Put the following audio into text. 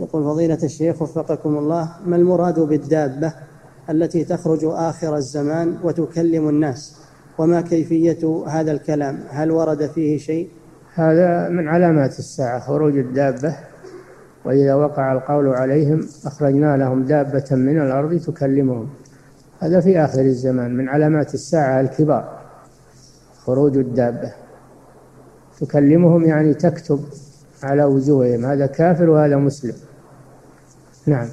يقول فضيلة الشيخ وفقكم الله ما المراد بالدابة التي تخرج آخر الزمان وتكلم الناس؟ وما كيفية هذا الكلام؟ هل ورد فيه شيء؟ هذا من علامات الساعة خروج الدابة وإذا وقع القول عليهم أخرجنا لهم دابة من الأرض تكلمهم. هذا في آخر الزمان من علامات الساعة الكبار خروج الدابة. تكلمهم يعني تكتب. على وجوههم هذا كافر وهذا مسلم. نعم.